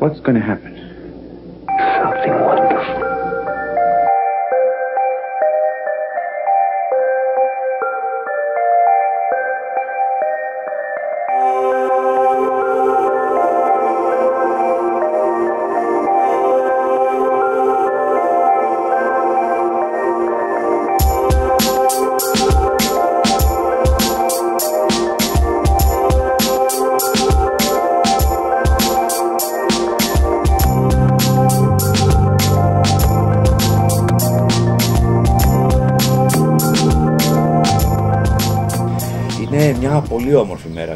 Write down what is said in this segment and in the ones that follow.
What's going to happen? Something wonderful.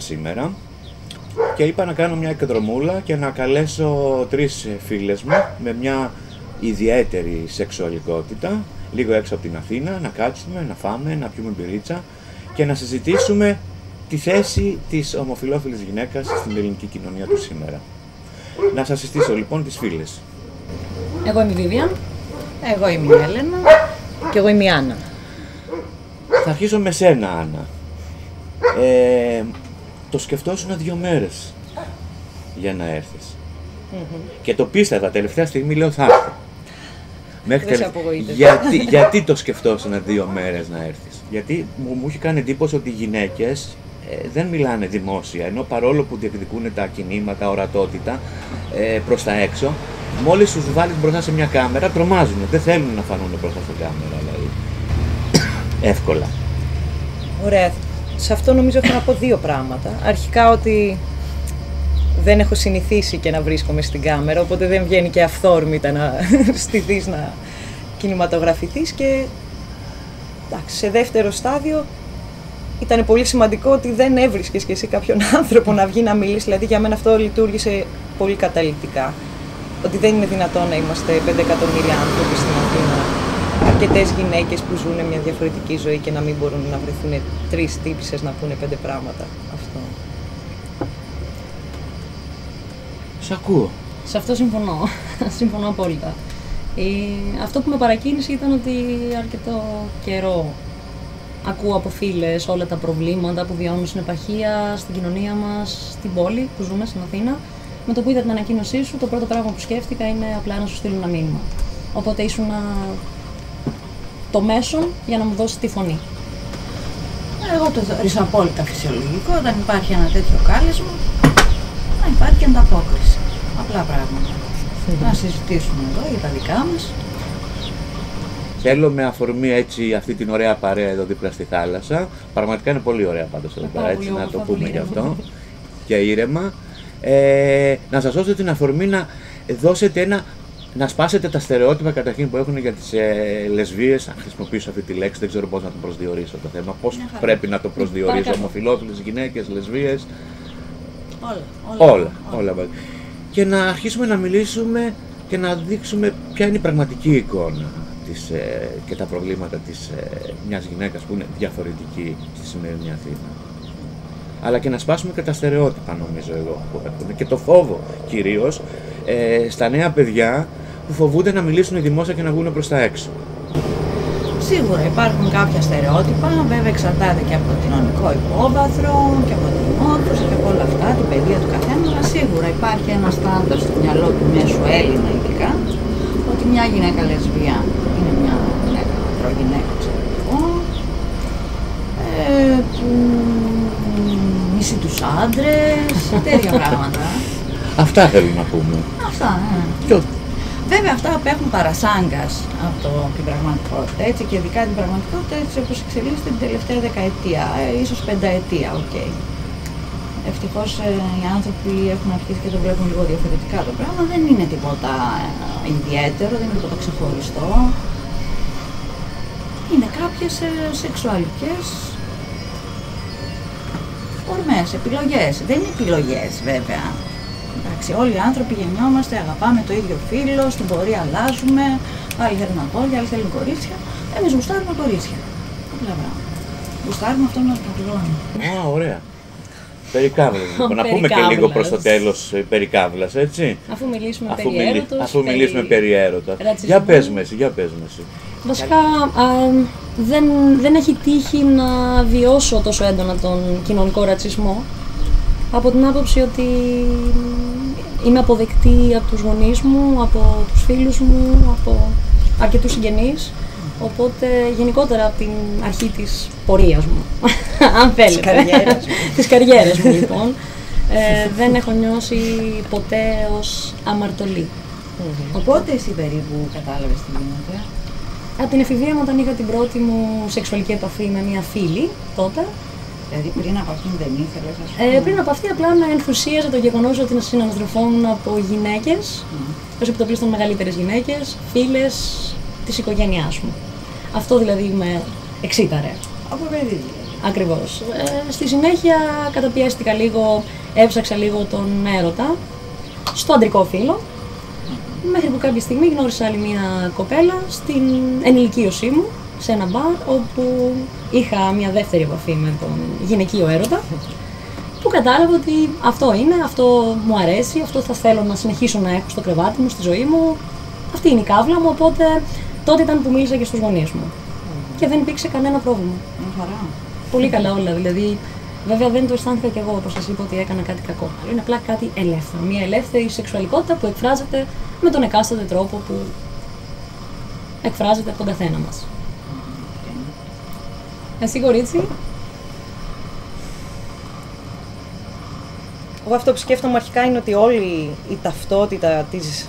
Σήμερα και είπα να κάνω μια εκδρομούλα και να καλέσω τρεις φίλες μου με μια ιδιαίτερη σεξουαλικότητα λίγο έξω από την Αθήνα, να κάτσουμε, να φάμε, να πιούμε μπυρίτσα και να συζητήσουμε τη θέση της ομοφιλόφιλης γυναίκας στην ελληνική κοινωνία του σήμερα. Να σας συστήσω λοιπόν τις φίλες. Εγώ είμαι η Βίβια. Εγώ είμαι η Έλενα. Και εγώ είμαι η Άννα. Θα αρχίσω με σένα, Άννα. Ε, το σκεφτόσουν δύο μέρες για να ερθεις Και το πίστευα, τελευταία στιγμή λέω θα έρθω. Μέχρι Δεν σε τελε- απογοήτευσε. γιατί, γιατί το σκεφτόσουν δύο μέρες να έρθεις; Γιατί μου, μου είχε κάνει εντύπωση ότι οι γυναίκες ε, δεν μιλάνε δημόσια, ενώ παρόλο που διεκδικούν τα κινήματα, ορατότητα ε, προς τα έξω, μόλις τους βάλεις μπροστά σε μια κάμερα τρομάζουν, δεν θέλουν να φανούν μπροστά στην κάμερα δηλαδή. Εύκολα. Ωραία. Σε αυτό νομίζω έχω να πω δύο πράγματα. Αρχικά ότι δεν έχω συνηθίσει και να βρίσκομαι στην κάμερα, οπότε δεν βγαίνει και αυθόρμητα να στηθείς να κινηματογραφηθείς και εντάξει, σε δεύτερο στάδιο ήταν πολύ σημαντικό ότι δεν έβρισκες και εσύ κάποιον άνθρωπο να βγει να μιλήσει, δηλαδή για μένα αυτό λειτουργήσε πολύ καταλητικά. Ότι δεν είναι δυνατόν να είμαστε 5 εκατομμύρια άνθρωποι στην Αθήνα, αρκετέ γυναίκες που ζουν μια διαφορετική ζωή και να μην μπορούν να βρεθούν τρεις τύπησε να πούνε πέντε πράγματα. Αυτό. Σ' ακούω. Σε αυτό συμφωνώ. συμφωνώ απόλυτα. Ε, αυτό που με παρακίνησε ήταν ότι αρκετό καιρό ακούω από φίλες όλα τα προβλήματα που βιώνουν στην επαρχία, στην κοινωνία μας, στην πόλη που ζούμε, στην Αθήνα. Με το που είδα την ανακοίνωσή σου, το πρώτο πράγμα που σκέφτηκα είναι απλά να σου στείλω ένα μήνυμα. Οπότε ήσουν το μέσον για να μου δώσει τη φωνή. Εγώ το θεωρήσω απόλυτα φυσιολογικό όταν υπάρχει ένα τέτοιο κάλεσμα να υπάρχει και ανταπόκριση. Απλά πράγματα. Να συζητήσουμε εδώ για τα δικά μας. Θέλω με αφορμή έτσι αυτή την ωραία παρέα εδώ δίπλα στη θάλασσα. Πραγματικά είναι πολύ ωραία πάντως εδώ πέρα, πάρα έτσι πολύ να το όμορφα, πούμε πολύ γι' αυτό. ήρεμα. Και ήρεμα. Ε, να σας δώσω την αφορμή να δώσετε ένα, να σπάσετε τα στερεότυπα καταρχήν που έχουν για τις ε, λεσβείες, αν χρησιμοποιήσω αυτή τη λέξη, δεν ξέρω πώς να το προσδιορίσω το θέμα, πώς Μια χαρά. πρέπει να το προσδιορίσω, Παρακαλώ. ομοφιλόφιλες, γυναίκες, λεσβείες, Όλα. όλα, όλα. μαζί. Και να αρχίσουμε να μιλήσουμε και να δείξουμε ποια είναι η πραγματική εικόνα της, ε, και τα προβλήματα της ε, μιας γυναίκας που είναι διαφορετική στη σημερινή Αθήνα. Αλλά και να σπάσουμε και τα στερεότυπα νομίζω εγώ που έχουμε. Και το φόβο κυρίως ε, στα νέα παιδιά που φοβούνται να μιλήσουν δημόσια και να βγουν προς τα έξω. Σίγουρα υπάρχουν κάποια στερεότυπα, βέβαια εξαρτάται και από το κοινωνικό υπόβαθρο και από την μόρφωση και από όλα αυτά, την παιδεία του καθένα, αλλά σίγουρα υπάρχει ένα στάνταρ στο μυαλό του μέσου Έλληνα ειδικά, ότι μια γυναίκα λεσβία είναι μια γυναίκα, γυναίκα ξέρω εγώ, ε, που μισεί τους άντρες, τέτοια πράγματα. Αυτά θέλω να πούμε. Αυτά, ναι. Και ο- Βέβαια αυτά απέχουν παρασάγκας από το, την πραγματικότητα, έτσι και ειδικά την πραγματικότητα έτσι όπως εξελίσσεται την τελευταία δεκαετία, ε, ίσως πενταετία, οκ. Ευτυχώς ε, οι άνθρωποι έχουν αρχίσει και το βλέπουν λίγο διαφορετικά το πράγμα, δεν είναι τίποτα ε, ιδιαίτερο, δεν είναι τίποτα ξεχωριστό. Είναι κάποιες ε, σεξουαλικές ορμές, επιλογές. Δεν είναι επιλογές βέβαια. Εντάξει, όλοι οι άνθρωποι γεννιόμαστε, αγαπάμε το ίδιο φίλο, στην πορεία αλλάζουμε. Άλλοι θέλουν αγόρια, άλλοι θέλουν κορίτσια. Εμείς γουστάρουμε κορίτσια. Απλά πράγματα. Γουστάρουμε αυτόν να πληρώνει. Α, ωραία. Περικάβλας. Λοιπόν, να πούμε και λίγο Περικάβλας. προς το τέλος ε, περικάβλας, έτσι. Αφού μιλήσουμε Αφού, περί μιλή- έρωτος, αφού μιλήσουμε περί έρωτα. ρατσισμού. Για πες με εσύ, για πες με εσύ. Βασικά α, δεν, δεν έχει τύχει να βιώσω τόσο έντονα τον κοινωνικό ρατσισμό από την άποψη ότι είμαι αποδεκτή από τους γονείς μου, από τους φίλους μου, από αρκετούς συγγενείς. Οπότε γενικότερα από την αρχή της πορείας μου, αν θέλετε. Της καριέρας μου. Της καριέρας μου λοιπόν. Ε, δεν έχω νιώσει ποτέ ως αμαρτωλή. Οπότε εσύ περίπου κατάλαβες τι γίνεται. Από την εφηβεία μου όταν είχα την πρώτη μου σεξουαλική επαφή με μια φίλη τότε, Δηλαδή πριν από αυτήν δεν ήθελες, ας πούμε. ε, πριν από αυτή απλά με ενθουσίαζε το γεγονός ότι συναναστρεφόμουν από γυναίκες, ως επιτοπλίστων μεγαλύτερες γυναίκες, φίλες της οικογένειάς μου. Αυτό δηλαδή με εξήταρε. Από παιδί δηλαδή. Ακριβώς. Ε, στη συνέχεια καταπιέστηκα λίγο, έψαξα λίγο τον έρωτα στο αντρικό φύλλο. Μέχρι που κάποια στιγμή γνώρισα άλλη μια κοπέλα στην ενηλικίωσή μου, σε ένα μπαρ, όπου είχα μια δεύτερη επαφή με τον γυναικείο έρωτα. Που κατάλαβα ότι αυτό είναι, αυτό μου αρέσει, αυτό θα θέλω να συνεχίσω να έχω στο κρεβάτι μου, στη ζωή μου. Αυτή είναι η κάβλα μου, οπότε τότε ήταν που μίλησα και στους γονείς μου. Και δεν υπήρξε κανένα πρόβλημα. Μια χαρά. Πολύ καλά όλα. Δηλαδή, βέβαια δεν το αισθάνθηκα κι εγώ όπως σας είπα ότι έκανα κάτι κακό. Είναι απλά κάτι ελεύθερο. Μια ελεύθερη σεξουαλικότητα που εκφράζεται με τον εκάστοτε τρόπο που εκφράζεται από τον καθένα μας. Εσύ, κορίτσι, Εγώ αυτό που σκέφτομαι αρχικά είναι ότι όλη η ταυτότητα της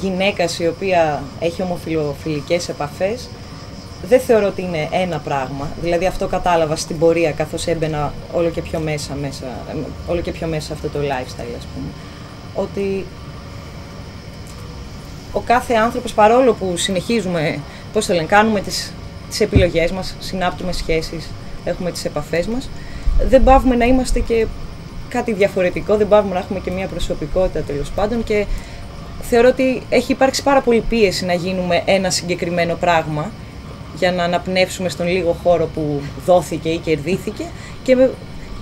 γυναίκας η οποία έχει ομοφιλοφιλικές επαφές δεν θεωρώ ότι είναι ένα πράγμα. Δηλαδή αυτό κατάλαβα στην πορεία καθώς έμπαινα όλο και πιο μέσα, μέσα, όλο και πιο μέσα σε αυτό το lifestyle ας πούμε. Ότι ο κάθε άνθρωπος παρόλο που συνεχίζουμε, πώς το λένε, κάνουμε τις, τις επιλογές μας, συνάπτουμε σχέσεις, έχουμε τις επαφές μας, δεν πάβουμε να είμαστε και κάτι διαφορετικό, δεν πάβουμε να έχουμε και μια προσωπικότητα τέλος πάντων και θεωρώ ότι έχει υπάρξει πάρα πολύ πίεση να γίνουμε ένα συγκεκριμένο πράγμα για να αναπνεύσουμε στον λίγο χώρο που δόθηκε ή κερδίθηκε και με,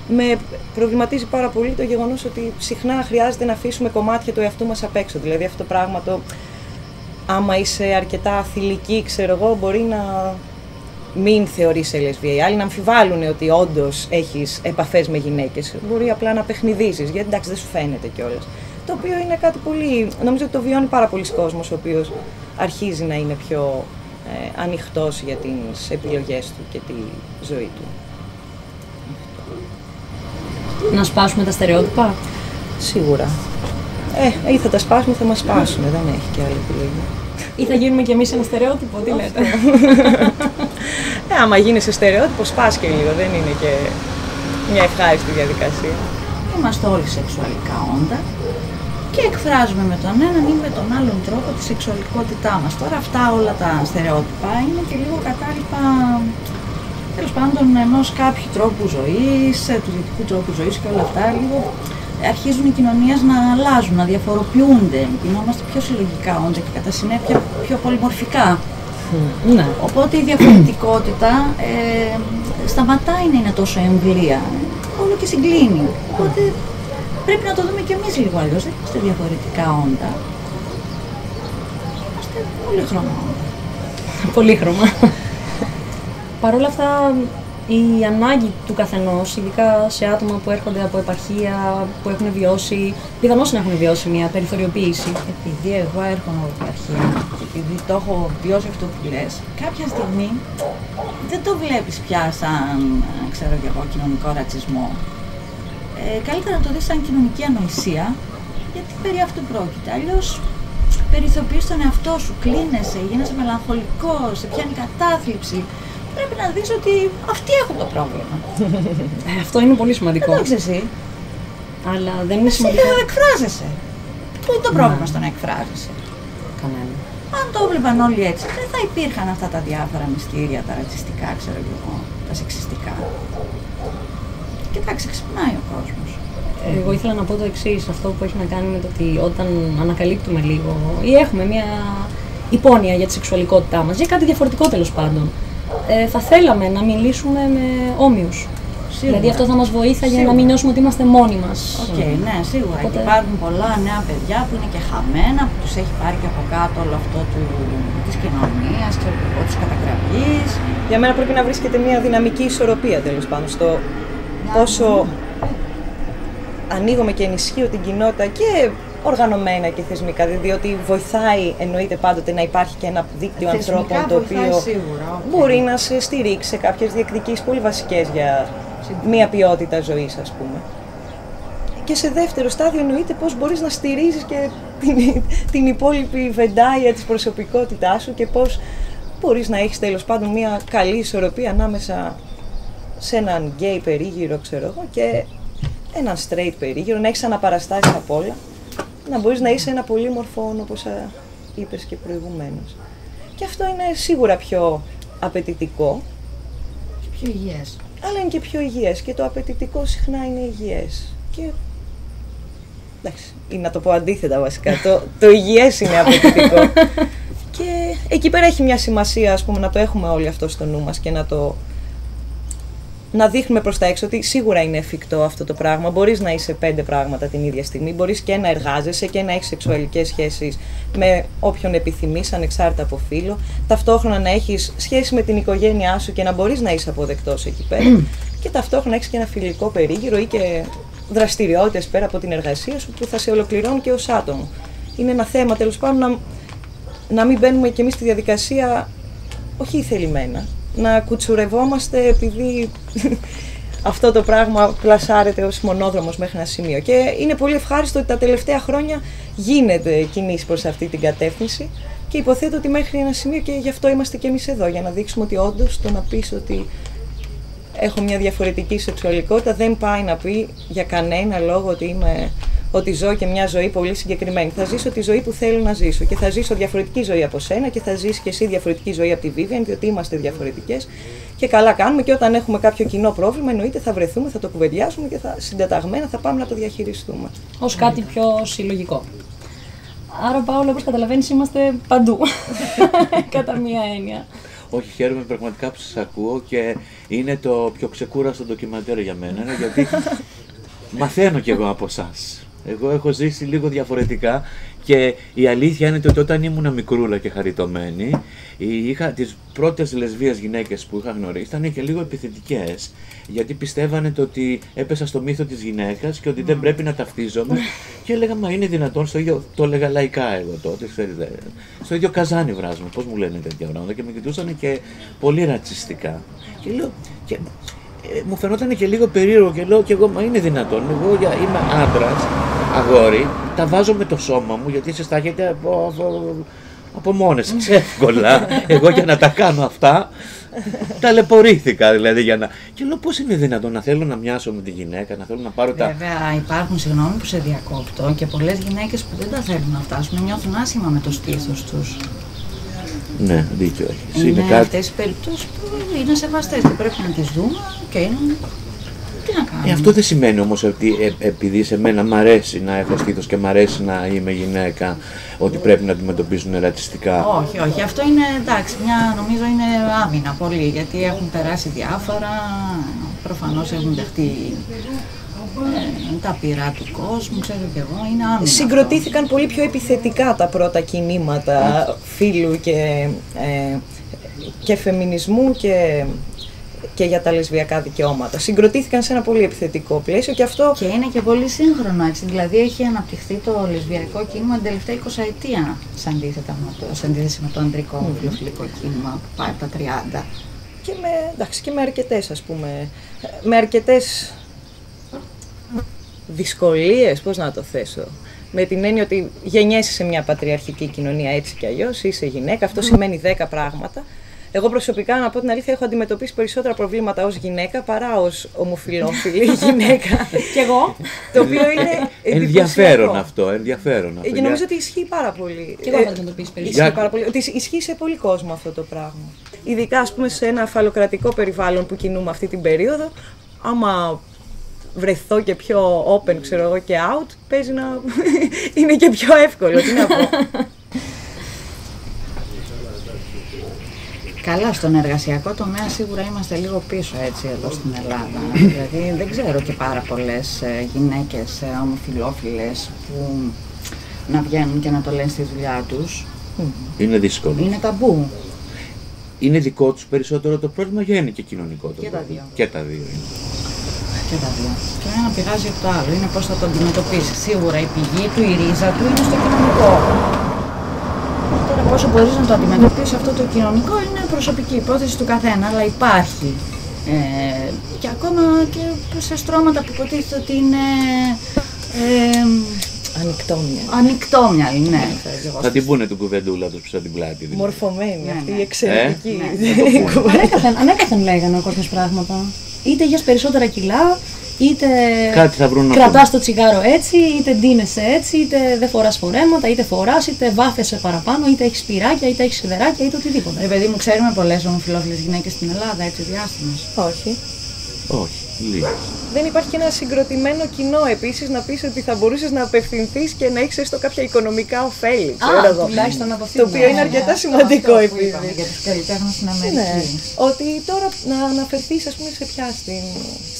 με προβληματίζει πάρα πολύ το γεγονός ότι συχνά χρειάζεται να αφήσουμε κομμάτια του εαυτού μας απ' έξω. Δηλαδή αυτό το πράγμα το άμα είσαι αρκετά θηλυκή, ξέρω εγώ, μπορεί να μην θεωρείσαι λεσβία. Οι άλλοι να αμφιβάλλουν ότι όντως έχεις επαφές με γυναίκες. Μπορεί απλά να παιχνιδίζεις, γιατί εντάξει δεν σου φαίνεται κιόλας. Το οποίο είναι κάτι πολύ. Νομίζω ότι το βιώνει πάρα πολλοί κόσμος, ο οποίος αρχίζει να είναι πιο ε, ανοιχτός για τις επιλογές του και τη ζωή του. να σπάσουμε τα στερεότυπα; Σίγουρα. Ε, ή θα τα σπάσουμε ή θα μας σπάσουν. Δεν έχει και άλλη επιλογή. Ή θα γίνουμε κι εμείς ένα στερεότυπο, τι λέτε; Ε, άμα γίνεις σε στερεότυπο, σπάς και λίγο. Δεν είναι και μια ευχάριστη διαδικασία. Είμαστε όλοι σεξουαλικά όντα και εκφράζουμε με τον έναν ή με τον άλλον τρόπο τη σεξουαλικότητά μας. Τώρα αυτά όλα τα στερεότυπα είναι και λίγο κατάλοιπα τέλος πάντων ενός κάποιου τρόπου ζωής, ε, του δυτικού τρόπου ζωής και όλα αυτά λίγο αρχίζουν οι κοινωνίες να αλλάζουν, να διαφοροποιούνται, γινόμαστε πιο συλλογικά όντα και κατά συνέπεια πιο πολυμορφικά. Ναι. Οπότε η διαφορετικότητα ε, σταματάει να είναι τόσο εμβλία, όλο και συγκλίνει. Οπότε πρέπει να το δούμε κι εμείς λίγο αλλιώς, δεν είμαστε διαφορετικά όντα. Είμαστε πολύ χρώμα όντα. Πολύχρωμα. Παρ' όλα αυτά, η ανάγκη του καθενός, ειδικά σε άτομα που έρχονται από επαρχία, που έχουν βιώσει, πιθανώς να έχουν βιώσει μια περιθωριοποίηση. Επειδή εγώ έρχομαι από επαρχία και επειδή το έχω βιώσει αυτό που λες, κάποια στιγμή δεν το βλέπεις πια σαν, ε, ξέρω κι εγώ, κοινωνικό ρατσισμό. Ε, καλύτερα να το δεις σαν κοινωνική ανοησία, γιατί περί αυτού πρόκειται. Αλλιώς περιθωριοποιείς τον εαυτό σου, κλείνεσαι, γίνεσαι μελαγχολικός, σε πιάνει κατάθλιψη. Πρέπει να δεις ότι αυτοί έχουν το πρόβλημα. Ε, αυτό είναι πολύ Δεν σημαντικό. το ξέρεις εσύ. Αλλά δεν είναι Εσύ σημαντικό. δεν εκφράζεσαι. Πού είναι το πρόβλημα στο να εκφράζεσαι; Κανένα. Αν το έβλεπαν όλοι έτσι, δεν θα υπήρχαν αυτά τα διάφορα μυστήρια, τα ρατσιστικά, ξέρω κι εγώ, τα σεξιστικά. Κοιτάξτε, ξυπνάει ο κόσμος. Εγώ ήθελα να πω το εξής, αυτό που έχει να κάνει με το ότι όταν ανακαλύπτουμε λίγο ή έχουμε μια υπόνοια για τη σεξουαλικότητά μας, για κάτι διαφορετικό τέλος πάντων, ε, θα θέλαμε να μιλήσουμε με όμοιους. Δηλαδή αυτό θα μας βοήθαγε να Σίγουρα. μην νιώσουμε ότι είμαστε μόνοι μας. Οκ, ναι, σίγουρα. Οπότε- Και υπάρχουν πολλά νέα παιδιά που είναι και χαμένα, που τους έχει πάρει και από κάτω όλο αυτό του, της κοινωνίας, ξέρω κι εγώ, της καταγραφής. Για μένα πρέπει να βρίσκεται μια δυναμική ισορροπία τέλος πάντων στο πόσο ανοίγουμε και ενισχύω την κοινότητα και οργανωμένα και θεσμικά, διότι βοηθάει εννοείται πάντοτε να υπάρχει και ένα δίκτυο Θεσμικά ανθρώπων το βοηθάει οποίο σίγουρα, οκ. μπορεί να σε στηρίξει σε κάποιες διεκδικήσεις πολύ βασικές για μία ποιότητα ζωής ας πούμε. Και σε δεύτερο στάδιο εννοείται πώς μπορείς να στηρίζεις και την, την υπόλοιπη βεντάια της προσωπικότητάς σου και πώς μπορείς να έχεις τέλος πάντων μια καλή ισορροπία ανάμεσα σε έναν γκέι περίγυρο ξέρω εγώ και έναν straight περίγυρο, να έχεις αναπαραστάσεις απ' όλα, να μπορείς να είσαι ένα πολύ μορφόν όπως α, είπες και προηγουμένως. Και αυτό είναι σίγουρα πιο απαιτητικό, Πιο υγιές. αλλά είναι και πιο υγιές και το απαιτητικό συχνά είναι υγιές. Και εντάξει, ή να το πω αντίθετα βασικά, το, το υγιές είναι απαιτητικό. και εκεί πέρα έχει μια σημασία, ας πούμε, να το έχουμε όλοι αυτό στο νου μας και να το να δείχνουμε προς τα έξω ότι σίγουρα είναι εφικτό αυτό το πράγμα. Μπορείς να είσαι πέντε πράγματα την ίδια στιγμή. Μπορείς και να εργάζεσαι και να έχεις σεξουαλικές σχέσεις με όποιον επιθυμείς, ανεξάρτητα από φύlo. Ταυτόχρονα να έχεις σχέση με την οικογένειά σου και να μπορείς να είσαι αποδεκτός εκεί πέρα. και ταυτόχρονα να έχεις και ένα φιλικό περίγυρο ή και δραστηριότητες πέρα από την εργασία σου που θα σε ολοκληρώνουν και ως άτομο. Είναι ένα θέμα τέλος πάντων να, να μην μπαίνουμε κι εμείς στη διαδικασία όχι θελημένα, να κουτσουρευόμαστε επειδή αυτό το πράγμα πλασάρεται ως μονόδρομος μέχρι ένα σημείο. Και είναι πολύ ευχάριστο ότι τα τελευταία χρόνια γίνεται κινήσεις προς αυτή την κατεύθυνση και υποθέτω ότι μέχρι ένα σημείο και γι' αυτό είμαστε και εμείς εδώ, για να δείξουμε ότι όντως το να πεις ότι έχω μια διαφορετική σεξουαλικότητα δεν πάει να πει για κανένα λόγο ότι είμαι ότι ζω και μια ζωή πολύ συγκεκριμένη. Θα ζήσω τη ζωή που θέλω να ζήσω και θα ζήσω διαφορετική ζωή από σένα και θα ζήσει και εσύ διαφορετική ζωή από τη Vivian, διότι είμαστε διαφορετικές και καλά κάνουμε. Και όταν έχουμε κάποιο κοινό πρόβλημα, εννοείται θα βρεθούμε, θα το κουβεντιάσουμε και θα συντεταγμένα θα πάμε να το διαχειριστούμε. ως κάτι πιο συλλογικό. Άρα, Πάολο, όπως καταλαβαίνεις, είμαστε παντού, κατά μία έννοια. Όχι, χαίρομαι πραγματικά που σας ακούω και είναι το πιο ξεκούραστο ντοκιμαντέρ για μένα, είναι γιατί μαθαίνω κι εγώ από εσάς. Εγώ έχω ζήσει λίγο διαφορετικά και η αλήθεια είναι ότι όταν ήμουν μικρούλα και χαριτωμένη, είχα τις πρώτες λεσβείες γυναίκες που είχα γνωρίσει ήταν και λίγο επιθετικές, γιατί πιστεύανε το ότι έπεσα στο μύθο της γυναίκας και ότι δεν πρέπει να ταυτίζομαι και έλεγα μα είναι δυνατόν στο ίδιο, το έλεγα λαϊκά εγώ τότε, ξέρετε, στο ίδιο καζάνι βράζουμε, πώς μου λένε τέτοια πράγματα και με κοιτούσαν και πολύ ρατσιστικά. Και λέω, και ε, μου φαινόταν και λίγο περίεργο και λέω και εγώ, μα είναι δυνατόν. Εγώ για, είμαι άντρας, αγόρι, τα βάζω με το σώμα μου γιατί εσείς τα έχετε από, από, από μόνες σας εύκολα. εγώ για να τα κάνω αυτά, ταλαιπωρήθηκα δηλαδή για να... Και λέω πώς είναι δυνατόν να θέλω να μοιάσω με τη γυναίκα, να θέλω να πάρω τα... Βέβαια, υπάρχουν, συγγνώμη που σε διακόπτω, και πολλές γυναίκες που δεν τα θέλουν να φτάσουν, νιώθουν άσχημα με το στήθος τους. Ναι, δίκιο έχεις. Είναι, Είναι αυτές κάτι... οι περιπτώσεις που είναι σεβαστές και πρέπει να τις δούμε και είναι. Τι να κάνουμε; Ε, αυτό δεν σημαίνει όμως ότι ε, επειδή σε μένα μ' αρέσει να έχω στήθος και μ' αρέσει να είμαι γυναίκα, ότι πρέπει να αντιμετωπίζουν ρατσιστικά. Όχι, όχι. Αυτό είναι εντάξει, μια νομίζω είναι άμυνα πολύ γιατί έχουν περάσει διάφορα. Προφανώς έχουν δεχτεί ε, τα πειρά του κόσμου, ξέρω κι εγώ. Είναι άμυνα. αυτό. Συγκροτήθηκαν πολύ πιο επιθετικά τα πρώτα κινήματα φίλου και, ε, και φεμινισμού και, και για τα λεσβιακά δικαιώματα. Συγκροτήθηκαν σε ένα πολύ επιθετικό πλαίσιο και αυτό Και είναι και πολύ σύγχρονο έτσι. Δηλαδή έχει αναπτυχθεί το λεσβιακό κίνημα την τελευταία 20 ετία σε, αντίθετα με το, σε αντίθεση με το ανδρικό βιβλιοφιλικό κίνημα που πάει από τα 30. και με, εντάξει, και με αρκετές ας πούμε, με αρκετές δυσκολίες, πώς να το θέσω. Με την έννοια ότι γεννιέσαι σε μια πατριαρχική κοινωνία έτσι κι αλλιώς, είσαι γυναίκα, αυτό σημαίνει 10 πράγματα. Εγώ προσωπικά, να πω την αλήθεια, έχω αντιμετωπίσει περισσότερα προβλήματα ως γυναίκα παρά ως ομοφιλόφιλη γυναίκα. Κι εγώ. το οποίο είναι Ενδιαφέρον εντυπωσιακό. αυτό, ενδιαφέρον αυτό. Ε, Και νομίζω ότι ισχύει πάρα πολύ. Κι εγώ Ε, έχω αντιμετωπίσει Ισχύει περισσότερο. πάρα πολύ. Ότι ισχύει σε πολύ κόσμο αυτό το πράγμα. Ειδικά, ας πούμε, σε ένα αφαλοκρατικό περιβάλλον που κινούμε αυτή την περίοδο, άμα βρεθώ και πιο open, ξέρω εγώ, και out, παίζει να είναι και πιο εύκολο. Τι να πω. Καλά, στον εργασιακό τομέα σίγουρα είμαστε λίγο πίσω έτσι εδώ στην Ελλάδα. δηλαδή δεν ξέρω και πάρα πολλές γυναίκες ομοφυλόφιλε που να βγαίνουν και να το λένε στη δουλειά τους. Είναι δύσκολο. Είναι ταμπού. Είναι δικό τους περισσότερο το πρόβλημα, για είναι και κοινωνικό το Και τα πρόβλημα. δύο. Και τα δύο είναι. Και τα δύο. Το ένα πηγάζει από το άλλο. Είναι πώς θα το αντιμετωπίσεις. Σίγουρα η πηγή του, η ρίζα του είναι στο κοινωνικό. Τώρα πόσο μπορείς να το αντιμετωπίσεις αυτό το κοινωνικό είναι προσωπική υπόθεση του καθένα, αλλά υπάρχει. Ε, και ακόμα και σε στρώματα που υποτίθεται ότι είναι ε, Ανοιχτόμια. ανοιχτόμυαλοι, ναι. Θα την πούνε του κουβεντούλα τους πίσω την πλάτη. δηλαδή. Μορφωμένη Ναι, αυτή ναι. η εξαιρετική. Ναι, κουβέντα. Ανέκαθεν, ανέκαθεν λέγανε κάποιε πράγματα. Είτε για περισσότερα κιλά, είτε Κάτι θα βρουν να κρατάς πούνε. το τσιγάρο έτσι, είτε ντύνεσαι έτσι, είτε δεν φοράς φορέματα, είτε φοράς, είτε βάθεσαι παραπάνω, είτε έχεις σπυράκια, είτε έχεις σιδεράκια, είτε οτιδήποτε. Ρε παιδί μου, ξέρουμε πολλές ομοφυλόφιλες γυναίκες στην Ελλάδα, έτσι διάστημε. Όχι. Όχι, λίγες. Δεν υπάρχει και ένα συγκροτημένο κοινό επίσης να πεις ότι θα μπορούσες να απευθυνθείς και να έχεις έστω κάποια οικονομικά ωφέλη. Ξέρω εγώ. τουλάχιστον από αυτή Το την οποίο είναι άποψη. αρκετά σημαντικό Αυτό που είπαμε επίση. Για τους καλλιτέχνες στην Ναι. Αμερική. Ότι τώρα να αναφερθείς, ας πούμε, σε ποια, στην,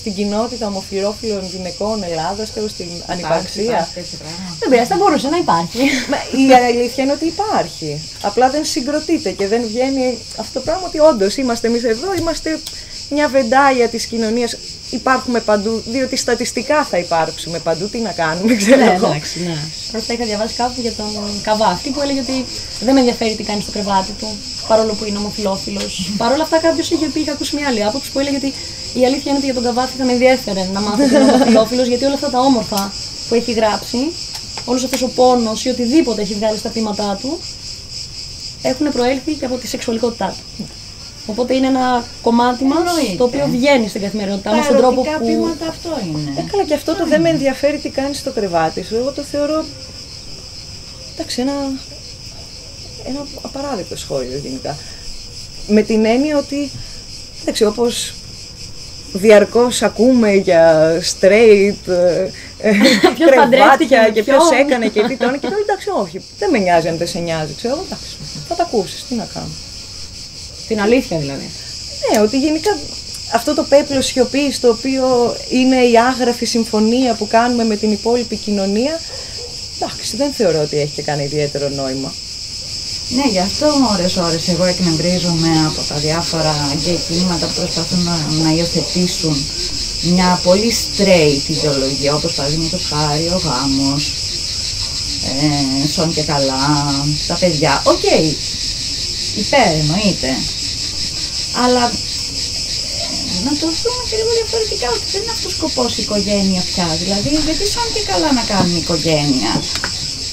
στην κοινότητα ομοφυλόφιλων γυναικών Ελλάδας και στην ανυπαρξία. Υπάρχει τέτοιο πράγμα. Δεν πειράζει, θα μπορούσε να υπάρχει. Μα η αλήθεια είναι ότι υπάρχει. Απλά δεν συγκροτείται και δεν βγαίνει αυτό το πράγμα ότι όντως είμαστε εμείς εδώ, είμαστε μια βεντάλια της κοινωνίας. Υπάρχουμε παντού, διότι στατιστικά θα υπάρξουμε παντού. Τι να κάνουμε, ξέρω ναι, εγώ. εντάξει, ναι. Πρώτα είχα διαβάσει κάπου για τον Καβάφη που έλεγε ότι δεν με ενδιαφέρει τι κάνει στο κρεβάτι του, παρόλο που είναι ομοφυλόφιλο. Παρ' όλα αυτά, κάποιος είχε πει, είχα ακούσει μια άλλη άποψη που έλεγε ότι η αλήθεια είναι ότι για τον Καβάφη θα με ενδιαφέρε να μάθω ότι είναι ομοφυλόφιλο, γιατί όλα αυτά τα όμορφα που έχει γράψει, όλος αυτός ο πόνος ή οτιδήποτε έχει βγάλει στα ποίηματά του, έχουν προέλθει και από τη σεξουαλικότητά του. Οπότε είναι ένα κομμάτι μας Εννοείται. το οποίο βγαίνει στην καθημερινότητά Τα μας στον τρόπο ερωτικά που. ποίηματα αυτό Ε, είναι. καλά, και αυτό το δεν με ενδιαφέρει τι κάνεις στο κρεβάτι σου. Εγώ το θεωρώ. Εντάξει, ένα. Ένα απαράδεκτο σχόλιο γενικά. Με την έννοια ότι. Εντάξει, όπως διαρκώς ακούμε για straight. ε, ε, Ποιος παντρεύτηκε κρεβάτια με και ποιος ποιον. έκανε και τι το έκανε. Και τώρα εντάξει, όχι. Δεν με νοιάζει αν δεν σε νοιάζει. Ξέρω, εγώ, εντάξει. Θα τα ακούσεις. Τι να κάνω. Την αλήθεια δηλαδή. Ναι, ότι γενικά αυτό το πέπλο σιωπής το οποίο είναι η άγραφη συμφωνία που κάνουμε με την υπόλοιπη κοινωνία, εντάξει, δεν θεωρώ ότι έχει και κανένα ιδιαίτερο νόημα. Ναι, γι' αυτό ώρες ώρες εγώ εκνευρίζομαι από τα διάφορα γκέι κινήματα που προσπαθούν να, να υιοθετήσουν μια πολύ straight ιδεολογία, όπως παραδείγματος χάρη ο γάμος, ε, σώνει και καλά, τα παιδιά. Οκ, υπέρ εννοείται. Αλλά ε, να το δούμε και λίγο διαφορετικά, ότι δεν είναι αυτός ο σκοπός η οικογένεια πια. Δηλαδή, γιατί σώνει και καλά να κάνουμε οικογένεια.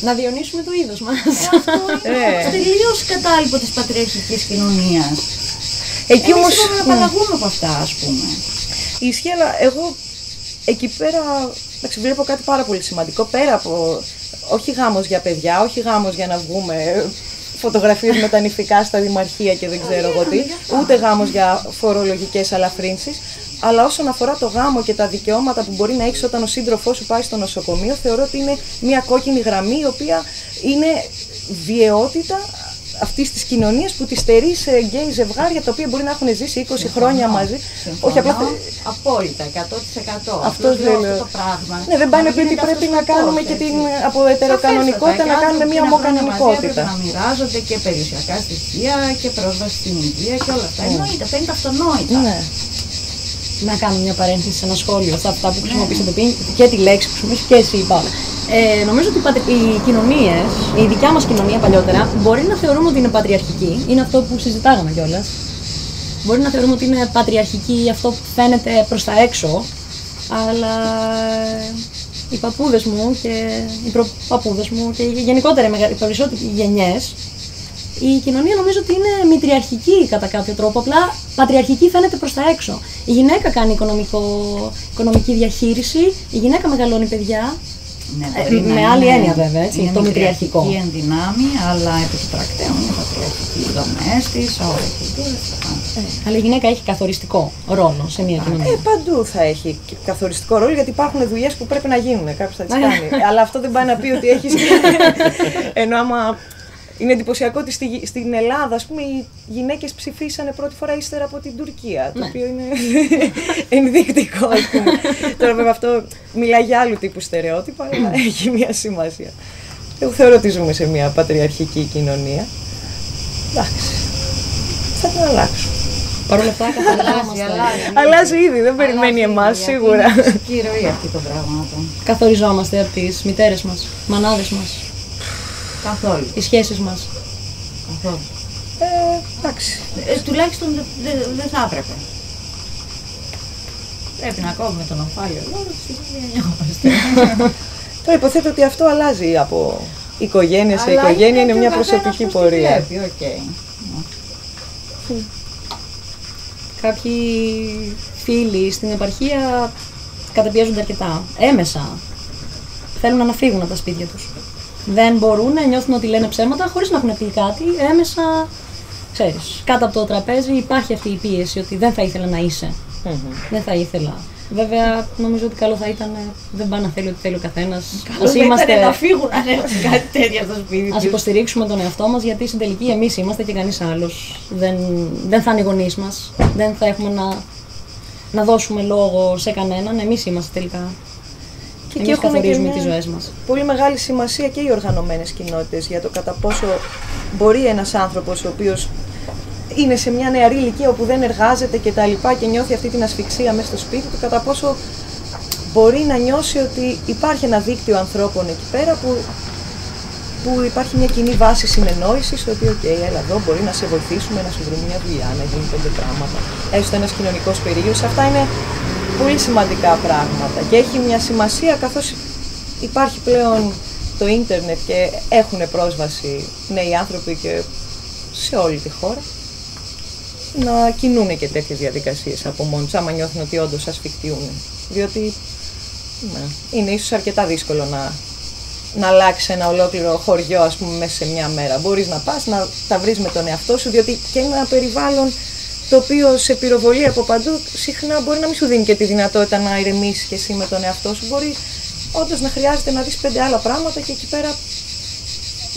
Να διαιωνίσουμε το είδος μας. Αυτό είναι Ε. τελείως κατάλοιπο της πατριαρχικής κοινωνίας. Εκεί Εμείς όμως, είπαμε να ναι. απαλλαγούμε από αυτά, ας πούμε. Ισχύει, αλλά εγώ εκεί πέρα εντάξει, βλέπω κάτι πάρα πολύ σημαντικό. Πέρα από όχι γάμος για παιδιά, όχι γάμος για να βγούμε ε, φωτογραφίες με τα νηφικά στα δημαρχία και δεν ξέρω εγώ τι, ούτε γάμος για φορολογικές αλαφρύνσεις, αλλά όσον αφορά το γάμο και τα δικαιώματα που μπορεί να έχεις όταν ο σύντροφός σου πάει στο νοσοκομείο, θεωρώ ότι είναι μια κόκκινη γραμμή η οποία είναι βιαιότητα αυτής της κοινωνίας που τη στερεί σε γκέι ζευγάρια τα οποία μπορεί να έχουν ζήσει 20 χρόνια μαζί. Συμφωνώ, Όχι απλά. Απόλυτα, 100%. Αυτός Απλώς λέω λέω. αυτό το πράγμα. Ναι, δεν πάει να πει ότι γίνεται πρέπει αυτός να σκοπός, κάνουμε και έτσι. την από ετεροκανονικότητα Σαφέστατα, να και κάνουμε άνθρωποι μια να πάνε μαζί ομοκανονικότητα. έπρεπε Να μοιράζονται και περιουσιακά στοιχεία και πρόσβαση στην υγεία και όλα αυτά. Εννοείται, αυτά είναι τα αυτονόητα. Ναι. να κάνω μια παρένθεση σε ένα σχόλιο σε αυτά που χρησιμοποιήσατε πριν και τη λέξη που χρησιμοποιήσατε και εσύ είπα. Ε, νομίζω ότι οι πατρι- οι κοινωνίες, η δικιά μας κοινωνία παλιότερα, μπορεί να θεωρούμε ότι είναι πατριαρχική. Είναι αυτό που συζητάγαμε κιόλας. Μπορεί να θεωρούμε ότι είναι πατριαρχική αυτό που φαίνεται προς τα έξω, αλλά οι παππούδες μου και οι προπαππούδε μου και γενικότερα οι μεγα- οι περισσότεροι γενιές η κοινωνία νομίζω ότι είναι μητριαρχική κατά κάποιο τρόπο, απλά πατριαρχική φαίνεται προς τα έξω. Η γυναίκα κάνει οικονομικό, οικονομική διαχείριση, η γυναίκα μεγαλώνει παιδιά. Ναι, Ε, μπορεί να με είναι- άλλη έννοια βέβαια, έτσι, είναι το μητριαρχικό. μητριαρχική εν δυνάμει, αλλά επί του πρακτέων είναι πατριαρχική οι δομές της, όλα η κουλτούρα της, τα πάντα. Αλλά η γυναίκα έχει καθοριστικό ρόλο σε μια κοινωνία. Ε, παντού θα έχει και καθοριστικό ρόλο γιατί υπάρχουν δουλειές που πρέπει να γίνουν. Κάποιος θα τις Ναι. κάνει. Αλλά αυτό δεν πάει να πει ότι έχεις. Ενώ άμα. Είναι εντυπωσιακό ότι στη, στην Ελλάδα, ας πούμε, οι γυναίκες ψηφίσανε πρώτη φορά ύστερα από την Τουρκία. Το Ναι. οποίο είναι ενδεικτικό, ας πούμε. Τώρα, βέβαια, αυτό μιλάει για άλλου τύπου στερεότυπα, αλλά έχει μια σημασία. Εγώ θεωρώ ότι ζούμε σε μια πατριαρχική κοινωνία. Εντάξει. Θα την αλλάξω. Παρ' όλα αυτά, Αλλάζει, καθοριζόμαστε. αλλάζει. Αλλάζει ήδη, δεν περιμένει Αλλάζει εμάς ήδη, σίγουρα. Είναι φυσική ροή αυτή των πραγμάτων. Καθοριζόμαστε από τις μητέρες μας, μανάδες μας, Καθόλου. οι σχέσεις μας. Καθόλου. Ε, εντάξει. Ε, τουλάχιστον δεν δε, δεν θα έπρεπε. Πρέπει να κόβουμε τον ομφάλιο λώρο και να γεννιόμαστε. Τώρα υποθέτω ότι αυτό αλλάζει από οικογένεια σε Αλλά οικογένεια, είναι και ο μια καθένας προσωπική πώς τη πορεία. βλέπει, οκ. Κάποιοι φίλοι στην επαρχία καταπιέζονται αρκετά. Έμμεσα. Θέλουν να φύγουν από τα σπίτια τους. Δεν μπορούν, νιώθουν ότι λένε ψέματα χωρίς να έχουν πει κάτι. Έμεσα, ξέρεις, κάτω από το τραπέζι υπάρχει αυτή η πίεση ότι δεν θα ήθελα να είσαι. Μμμ. Δεν θα ήθελα. Βέβαια, νομίζω ότι καλό θα ήταν, ε, δεν πάει να θέλει ό,τι θέλει ο καθένας. Καλό θα ήταν να φύγουν αν έχουν κάτι τέτοια στο σπίτι Α τους. υποστηρίξουμε τον εαυτό μας γιατί στην τελική εμείς είμαστε και κανείς άλλος. Δεν, δεν θα είναι οι γονείς μας. Δεν θα έχουμε να, να δώσουμε λόγο σε κανέναν. Εμείς είμαστε τελικά. Και Εμείς εκεί έχουν και καθορίζουμε μια τις ζωές μας. Πολύ μεγάλη σημασία και οι οργανωμένες κοινότητες για το κατά πόσο μπορεί ένας άνθρωπος ο οποίος είναι σε μια νεαρή ηλικία όπου δεν εργάζεται και τα λοιπά και νιώθει αυτή την ασφυξία μέσα στο σπίτι του, κατά πόσο μπορεί να νιώσει ότι υπάρχει ένα δίκτυο ανθρώπων εκεί πέρα που, που υπάρχει μια κοινή βάση συνεννόησης ότι οκ, έλα εδώ μπορεί να σε βοηθήσουμε, να σου βρούμε μια δουλειά, να γίνουν πέντε πράγματα. Έστω ένας κοινωνικός περίγυρος. Αυτά είναι πολύ σημαντικά πράγματα και έχει μια σημασία καθώς υπάρχει πλέον το ίντερνετ και έχουν πρόσβαση νέοι άνθρωποι και σε όλη τη χώρα να κινούν και τέτοιες διαδικασίες από μόνοι τους, άμα νιώθουν ότι όντως ασφικτιούν. Διότι ναι, είναι ίσως αρκετά δύσκολο να, να αλλάξει ένα ολόκληρο χωριό, ας πούμε, μέσα σε μια μέρα. Μπορείς να πας, να τα βρεις με τον εαυτό σου, διότι και είναι ένα περιβάλλον το οποίο σε πυροβολεί από παντού, συχνά μπορεί να μην σου δίνει και τη δυνατότητα να ηρεμήσεις και εσύ με τον εαυτό σου. Μπορεί όντως να χρειάζεται να δεις πέντε άλλα πράγματα και εκεί πέρα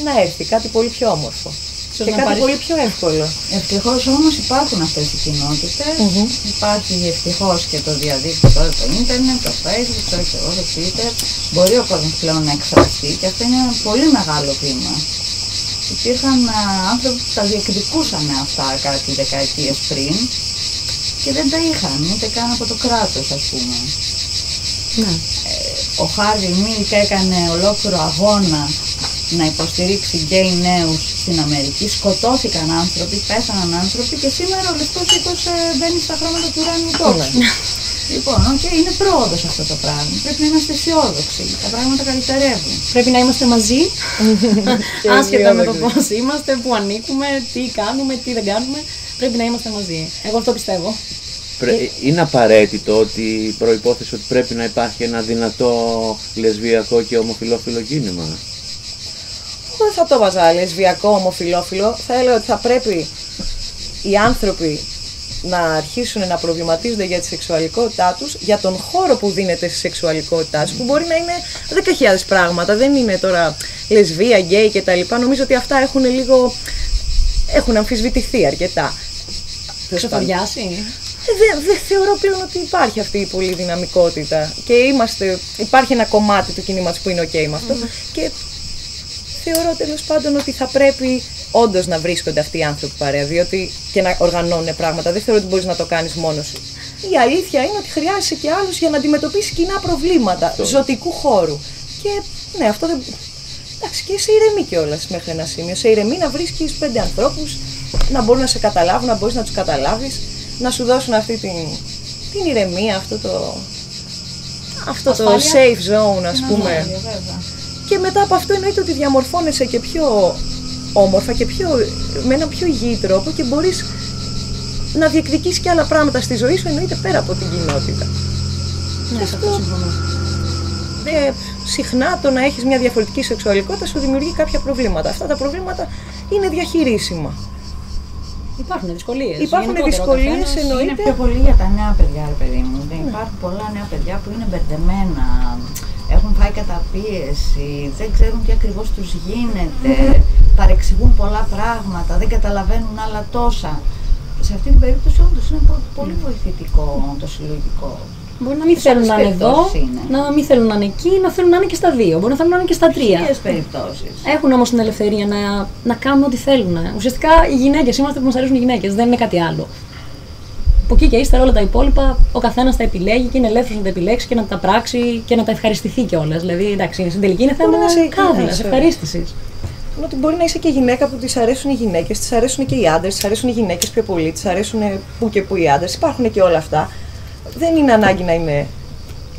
να έρθει κάτι πολύ πιο όμορφο. Ίσως και να κάτι πάρεις- πολύ πιο εύκολο. Ευτυχώς όμως υπάρχουν αυτές οι κοινότητες. Μμμ. Υπάρχει ευτυχώς και το διαδίκτυο τώρα, το ίντερνετ, το facebook, το, και εγώ, το twitter. Μπορεί ο κόσμος πλέον να εκφραστεί και αυτό είναι ένα πολύ μεγάλο βήμα. Υπήρχαν α, άνθρωποι που τα διεκδικούσαν αυτά κάτι δεκαετίες πριν και δεν τα είχαν ούτε καν από το κράτος, ας πούμε. Ναι. Ο Χάρβι Μιλκ έκανε ολόκληρο αγώνα να υποστηρίξει γκέι νέους στην Αμερική. Σκοτώθηκαν άνθρωποι, πέθαναν άνθρωποι και σήμερα ο λευκός οίκος ε, μπαίνει στα χρώματα του ουράνιου τόξου. Λοιπόν, οκ, είναι πρόοδος αυτό το πράγμα. Πρέπει να είμαστε αισιόδοξοι. Τα πράγματα καλυτερεύουν. Πρέπει να είμαστε μαζί, Και άσχετα με το αισιόδοξοι. πώς είμαστε, που ανήκουμε, τι κάνουμε, τι δεν κάνουμε. Πρέπει να είμαστε μαζί. Εγώ αυτό πιστεύω. Πρέ- Είναι απαραίτητο ότι η προϋπόθεση ότι πρέπει να υπάρχει ένα δυνατό λεσβιακό και ομοφιλόφιλο κίνημα; Δεν θα το βάζα λεσβιακό, ομοφιλόφιλο. Θα έλεγα ότι θα πρέπει οι άνθρωποι να αρχίσουν να προβληματίζονται για τη σεξουαλικότητά τους, για τον χώρο που δίνεται στη σεξουαλικότητά τους, που μπορεί να είναι 10.000 πράγματα, δεν είναι τώρα λεσβία, γκέι κτλ. Νομίζω ότι αυτά έχουν λίγο, έχουν αμφισβητηθεί αρκετά. Τέλος πάντων. Ξεφοριάσει. Ε, Δεν δεν θεωρώ πλέον ότι υπάρχει αυτή η πολύ δυναμικότητα. Και είμαστε, υπάρχει ένα κομμάτι του κινήματος που είναι ok με αυτό. Και θεωρώ τέλος πάντων ότι θα πρέπει όντως να βρίσκονται αυτοί οι άνθρωποι παρέα, διότι και να οργανώνουν πράγματα. Δεν θεωρώ ότι μπορείς να το κάνεις μόνος σου. Η αλήθεια είναι ότι χρειάζεσαι και άλλους για να αντιμετωπίσεις κοινά προβλήματα Αυτό. ζωτικού χώρου. Και ναι, αυτό δεν. Εντάξει, και σε ηρεμή κιόλας μέχρι ένα σημείο. Σε ηρεμή να βρίσκεις πέντε ανθρώπους, να μπορούν να σε καταλάβουν, να μπορείς να τους καταλάβεις, να σου δώσουν αυτή την, την ηρεμία, αυτό το. Αυτό το Ασφάλεια. safe zone, ας Να πούμε. βάλει, βέβαια. Και μετά από αυτό εννοείται ότι διαμορφώνεσαι και πιο όμορφα και πιο, με έναν πιο υγιή τρόπο και μπορείς να διεκδικήσεις και άλλα πράγματα στη ζωή σου εννοείται πέρα από την κοινότητα. Ναι, σε αυτό συμφωνώ. Και συχνά το να έχεις μια διαφορετική σεξουαλικότητα σου δημιουργεί κάποια προβλήματα. Αυτά τα προβλήματα είναι διαχειρίσιμα. Υπάρχουν δυσκολίες. Υπάρχουν δυσκολίες, εννοείται. Είναι πιο πολύ για τα νέα παιδιά, ρε παιδί μου. Δεν υπάρχουν πολλά νέα παιδιά που είναι μπερδεμένα, έχουν φάει καταπίεση, δεν ξέρουν τι ακριβώς τους γίνεται, παρεξηγούν πολλά πράγματα, δεν καταλαβαίνουν άλλα τόσα. Σε αυτή την περίπτωση όντως είναι πο- πολύ βοηθητικό το συλλογικό. Μπορεί να μην Σε θέλουν άλλες να είναι εδώ, περιπτώσεις είναι. να μην θέλουν να είναι εκεί, να θέλουν να είναι και στα δύο. Μπορεί να θέλουν να είναι και στα τρία. Ποιες περιπτώσεις. Έχουν όμως την ελευθερία να, να κάνουν ό,τι θέλουν. Ουσιαστικά οι γυναίκες είμαστε που μας αρέσουν οι γυναίκες, δεν είναι κάτι άλλο. Από εκεί και ύστερα όλα τα υπόλοιπα ο καθένας τα επιλέγει και είναι ελεύθερος να τα επιλέξει και να τα πράξει και να τα ευχαριστηθεί κιόλας. Δηλαδή, εντάξει, στην τελική είναι θέμα Μπορεί να σε- καύλα, ναι, σε- ευχαρίστησης. Ότι μπορεί να είσαι και γυναίκα που τη αρέσουν οι γυναίκες, τη αρέσουν και οι άντρες, τη αρέσουν οι γυναίκες πιο πολύ, τη αρέσουν που και που οι άντρες. Υπάρχουν και όλα αυτά. Δεν είναι ανάγκη να είναι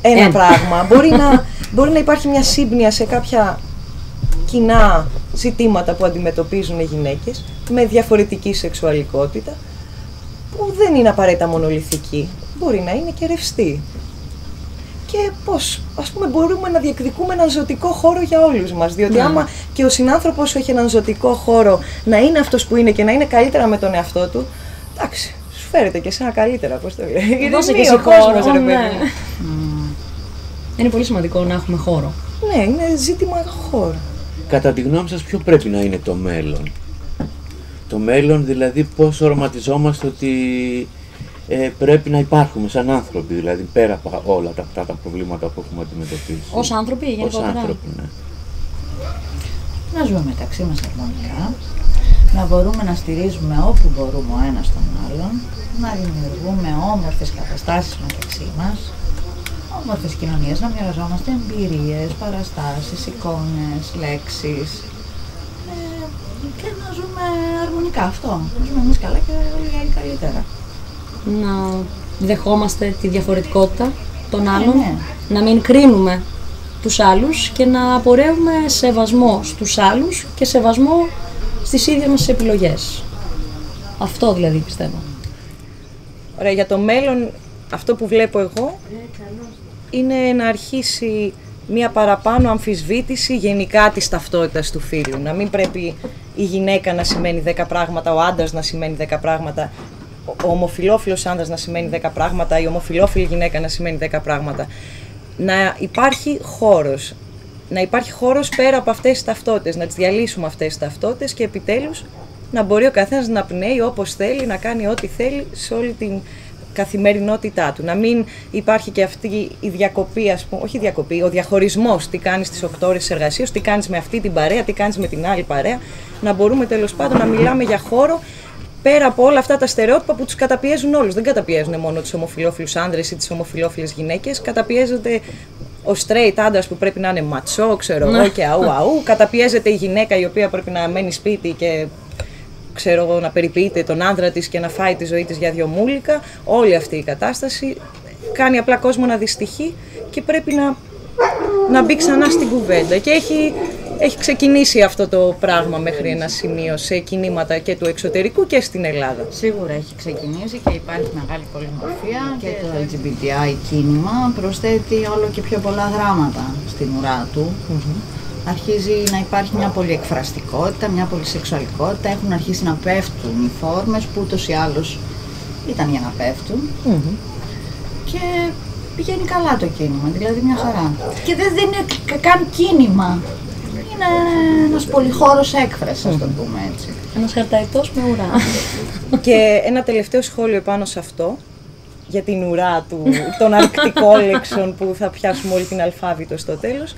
ένα Ένα. πράγμα. μπορεί, να, μπορεί να υπάρχει μια σύμπνοια σε κάποια κοινά ζητήματα που αντιμετωπίζουν οι γυναίκες με διαφορετική σεξουαλικότητα που δεν είναι απαραίτητα μονολυθική. Μπορεί να είναι και ρευστή. Και πώς, ας πούμε, μπορούμε να διεκδικούμε έναν ζωτικό χώρο για όλους μας. Διότι Ναι. άμα και ο συνάνθρωπος έχει έναν ζωτικό χώρο να είναι αυτός που είναι και να είναι καλύτερα με τον εαυτό του, εντάξει, σου φέρεται και εσένα καλύτερα, πώς το λέει. Δώσε και Ηρεμία, εσύ ο κόσμος, χώρο. ρε ναι. παιδί. Είναι πολύ σημαντικό να έχουμε χώρο. Ναι, είναι ζήτημα χώρο. Κατά τη γνώμη σας ποιο πρέπει να είναι το μέλλον; Το μέλλον δηλαδή πώς οραματιζόμαστε ότι ε, πρέπει να υπάρχουμε σαν άνθρωποι, δηλαδή πέρα από όλα τα, τα, τα προβλήματα που έχουμε αντιμετωπίσει. Ως άνθρωποι, Ως γενικότερα. άνθρωποι, ναι. Να ζούμε μεταξύ μας αρμονικά, να μπορούμε να στηρίζουμε όπου μπορούμε ο ένας τον άλλον, να δημιουργούμε όμορφες καταστάσεις μεταξύ μας, όμορφες κοινωνίες, να μοιραζόμαστε εμπειρίες, παραστάσεις, εικόνες, λέξεις ε, και να ζούμε αρμονικά αυτό. Να ζούμε εμείς καλά και όλοι οι άλλοι καλύτερα. Να δεχόμαστε τη διαφορετικότητα των άλλων, ναι. να μην κρίνουμε τους άλλους και να απορρέουμε σεβασμό στους άλλους και σεβασμό στις ίδιες μας τις επιλογές. Αυτό δηλαδή πιστεύω. Ωραία, για το μέλλον αυτό που βλέπω εγώ είναι να αρχίσει μια παραπάνω αμφισβήτηση γενικά της ταυτότητας του φίλου. Να μην πρέπει η γυναίκα να σημαίνει 10 πράγματα, ο άντρας να σημαίνει 10 πράγματα, ο ομοφιλόφιλος άντρας να σημαίνει 10 πράγματα, η ομοφιλόφιλη γυναίκα να σημαίνει 10 πράγματα. Να υπάρχει χώρος. Να υπάρχει χώρος πέρα από αυτές τις ταυτότητες, να τις διαλύσουμε αυτές τις ταυτότητες και επιτέλους να μπορεί ο καθένας να πνέει όπως θέλει, να κάνει ό,τι θέλει σε όλη την καθημερινότητά του. Να μην υπάρχει και αυτή η διακοπή, ας πούμε, όχι η διακοπή, ο διαχωρισμός, τι κάνεις στις 8 ώρες της εργασίας, τι κάνεις με αυτή την παρέα, τι κάνεις με την άλλη παρέα. Να μπορούμε τέλος πάντων να μιλάμε για χώρο πέρα από όλα αυτά τα στερεότυπα που τους καταπιέζουν όλους. Δεν καταπιέζουν μόνο τους ομοφιλόφιλους άνδρες ή τις ομοφιλόφιλες γυναίκες, καταπιέζονται ο straight άντρας που πρέπει να είναι ματσό, ξέρω εγώ, και αού αού. Καταπιέζεται η γυναίκα η οποία πρέπει να μένει σπίτι και ξέρω εγώ, να περιποιείται τον άντρα της και να φάει τη ζωή της για δυο μούλικα. Όλη αυτή η κατάσταση κάνει απλά κόσμο να δυστυχεί και πρέπει να, να μπει ξανά στην κουβέντα. Και έχει, έχει ξεκινήσει αυτό το πράγμα μέχρι ένα σημείο σε κινήματα και του εξωτερικού και στην Ελλάδα. Σίγουρα έχει ξεκινήσει και υπάρχει μεγάλη πολυμορφία και το LGBTI κίνημα προσθέτει όλο και πιο πολλά γράμματα στην ουρά του. Αρχίζει να υπάρχει μια πολυεκφραστικότητα, μια πολυσεξουαλικότητα, έχουν αρχίσει να πέφτουν οι φόρμες που ούτως ή άλλως ήταν για να πεφτουν και πηγαίνει καλά το κίνημα, δηλαδή μια χαρά. Και δεν, δεν είναι κα- καν κίνημα, είναι ένας πολυχώρος έκφρασης, ας το πούμε έτσι. Ένας χαρταετός με ουρά. και ένα τελευταίο σχόλιο πάνω σε αυτό, για την ουρά του, των αρκτικόλεξων που θα πιάσουμε όλη την αλφάβητο στο τέλος.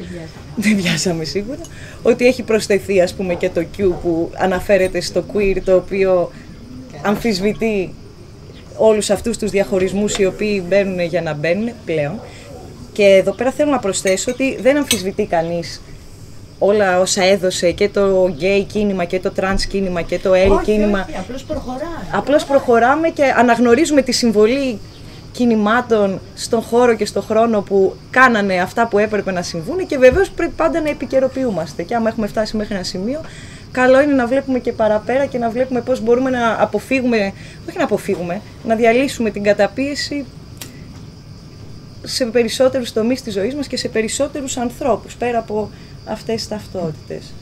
Δεν πιάσαμε σίγουρα. Ότι έχει προσθεθεί ας πούμε και το Q που αναφέρεται στο queer το οποίο αμφισβητεί όλους αυτούς τους διαχωρισμούς οι οποίοι μπαίνουν για να μπαίνουν πλέον. Και εδώ πέρα θέλω να προσθέσω ότι δεν αμφισβητεί κανείς όλα όσα έδωσε και το gay κίνημα και το trans κίνημα και το L κίνημα. όχι, απλώς προχωράει. Απλώς προχωράμε και αναγνωρίζουμε τη συμβολή κινημάτων στον χώρο και στον χρόνο που κάνανε αυτά που έπρεπε να συμβούν και βεβαίως πρέπει πάντα να επικαιροποιούμαστε και άμα έχουμε φτάσει μέχρι ένα σημείο καλό είναι να βλέπουμε και παραπέρα και να βλέπουμε πώς μπορούμε να αποφύγουμε, όχι να αποφύγουμε, να διαλύσουμε την καταπίεση σε περισσότερους τομείς της ζωής μας και σε περισσότερους ανθρώπους πέρα από αυτές τις ταυτότητες.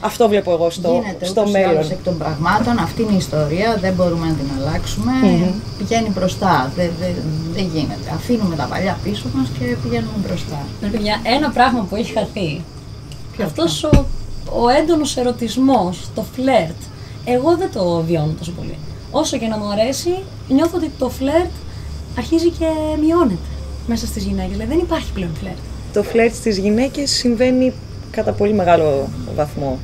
Αυτό βλέπω εγώ στο, Γίνεται στο ούτως ή άλλως μέλλον. εκ των πραγμάτων, αυτή είναι η ιστορία, δεν μπορούμε να την αλλαξουμε Πηγαίνει μπροστά, δεν, δεν, δεν γίνεται. Αφήνουμε τα παλιά πίσω μας και πηγαίνουμε μπροστά. Ρε παιδιά, ένα πράγμα που έχει χαθεί. Αυτός; ο, ο έντονος ερωτισμός, το φλερτ, εγώ δεν το βιώνω τόσο πολύ. Όσο και να μου αρέσει, νιώθω ότι το φλερτ αρχίζει και μειώνεται μέσα στις γυναίκες. Δηλαδή δεν υπάρχει πλέον φλερτ. Το φλερτ στις γυναίκες συμβαίνει κατά πολύ μεγάλο βαθμό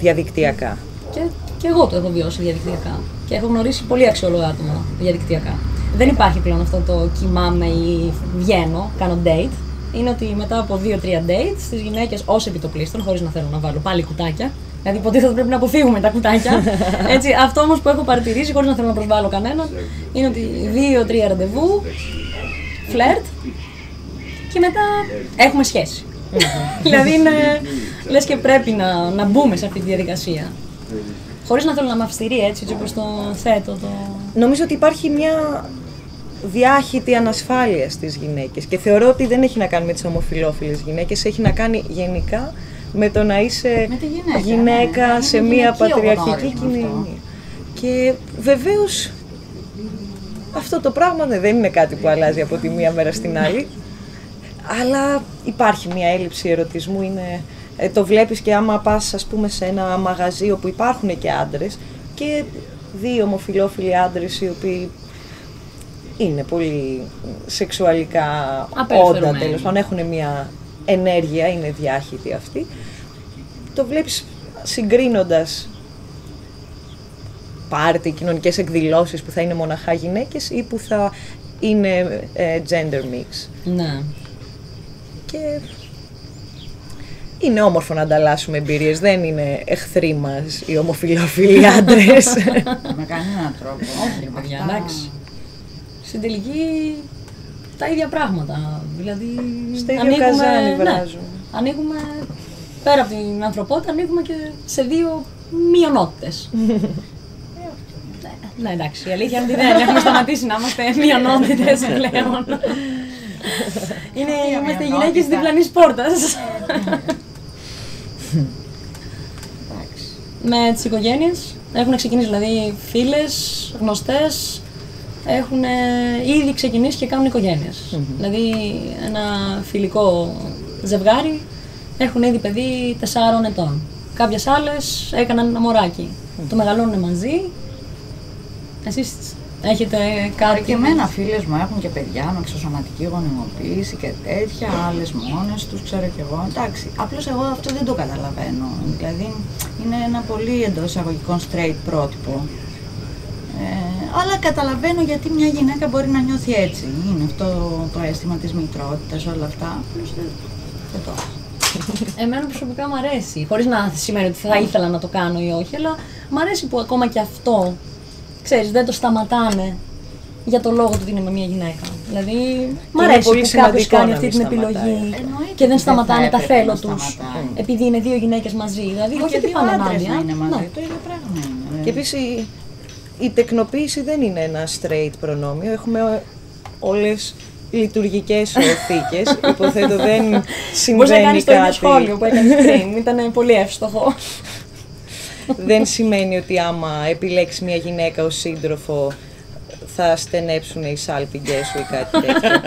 διαδικτυακά. Και, και εγώ το έχω βιώσει διαδικτυακά. Και έχω γνωρίσει πολύ αξιόλογα άτομα διαδικτυακά. Δεν υπάρχει πλέον αυτό το κοιμάμαι ή βγαίνω, κάνω date. Είναι ότι μετά από 2-3 dates, τις γυναίκες ως επιτοπλίστων, χωρίς να θέλω να βάλω πάλι κουτάκια, Δηλαδή, υποτίθεται ότι πρέπει να αποφύγουμε τα κουτάκια. Έτσι, αυτό όμως που έχω παρατηρήσει, χωρίς να θέλω να προσβάλλω κανέναν, είναι ότι δύο-τρία ραντεβού, φλερτ και μετά έχουμε σχέση. δηλαδή, είναι, λες και πρέπει να, να μπούμε σε αυτή τη διαδικασία. Χωρίς να θέλω να με αυστηρεί έτσι, έτσι όπως το θέτω. Το... Νομίζω ότι υπάρχει μια διάχυτη ανασφάλεια στις γυναίκες και θεωρώ ότι δεν έχει να κάνει με τις ομοφιλόφιλες γυναίκες, έχει να κάνει γενικά με το να είσαι Με τη γυναίκα, γυναίκα ναι. σε Είναι μια γυναικείο πατριαρχική γνώρισμα κοινωνία. αυτό. Και βεβαίως αυτό το πράγμα ναι, δεν είναι κάτι που αλλάζει από τη μία μέρα στην άλλη. Αλλά υπάρχει μια έλλειψη ερωτισμού, είναι, ε, το βλέπεις και άμα πας ας πούμε σε ένα μαγαζί όπου υπάρχουν και άντρες και δύο ομοφιλόφιλοι άντρες οι οποίοι είναι πολύ σεξουαλικά όντα Απελευθερωμένοι. τέλος πάντων, έχουν μια ενέργεια, είναι διάχυτη αυτή. Το βλέπεις συγκρίνοντας πάρτι, κοινωνικές εκδηλώσεις που θα είναι μοναχά γυναίκες ή που θα είναι ε, gender mix. Ναι. Και είναι όμορφο να ανταλλάσσουμε εμπειρίες, δεν είναι εχθροί μας οι ομοφιλόφιλοι άντρες. Με κανέναν τρόπο. Όχι, ρε παιδιά, Αυτά- εντάξει. Στην τελική τα ίδια πράγματα. Δηλαδή. Στο ίδιο καζάνι βράζουμε. ανοίγουμε πέρα από την ανθρωπότητα, ανοίγουμε και σε δύο μειονότητες. ναι, εντάξει. Η αλήθεια είναι ότι δεν έχουμε σταματήσει να είμαστε μειονότητες πλέον. Είναι, Μία είμαστε μειονότητα. γυναίκες διπλανής πόρτας. Εντάξει. με τις οικογένειες. Έχουν ξεκινήσει δηλαδή φίλες, γνωστές. Έχουν ήδη ξεκινήσει και κάνουν οικογένειες. Δηλαδή ένα φιλικό ζευγάρι έχουν ήδη παιδί 4 ετών. Κάποιες άλλες έκαναν ένα μωράκι. Το μεγαλώνουν μαζί. Εσείς έχετε κάτι; Και εμένα φίλες μου έχουν και παιδιά με εξωσωματική γονιμοποίηση και τέτοια, άλλες μόνες τους, ξέρω κι εγώ. Εντάξει, απλώς εγώ αυτό δεν το καταλαβαίνω. Δηλαδή είναι ένα πολύ εντός εισαγωγικών straight πρότυπο. Ε, αλλά καταλαβαίνω γιατί μια γυναίκα μπορεί να νιώθει έτσι. Είναι αυτό το αίσθημα της μητρότητας, όλα αυτά. Απλώς δεν, δεν το έχω. Εμένα προσωπικά μου αρέσει. Χωρίς να σημαίνει ότι θα ήθελα να το κάνω ή όχι, αλλά μου αρέσει που ακόμα και αυτό, ξέρεις, δεν το σταματάνε για το λόγο του ότι είναι με μια γυναίκα. Δηλαδή, μου Είναι αρέσει πολύ που σημαντικό κάποιο κάνει να αυτή μην την σταματάει. επιλογή Εννοείται και δεν ότι δεν σταματάνε θα τα έπρεπε θέλω να τους. σταματάει. Επειδή είναι δύο γυναίκες μαζί. Δηλαδή, Μα όχι και ότι δύο πάνε άντρες ενάντια. να είναι μαζί, Ναι. το ίδιο πράγμα είναι. Και επίσης η, η τεκνοποίηση δεν είναι ένα straight προνόμιο. Έχουμε όλες λειτουργικές οθήκες. Υποθέτω δεν Μπορείς να συμβαίνει κάνεις το ίδιο κάτι. σχόλιο που έκανες πριν. Ήταν πολύ εύστοχο. Δεν σημαίνει ότι άμα επιλέξεις μια γυναίκα ως σύντροφο θα στενέψουν οι σάλπιγγες σου ή κάτι τέτοιο.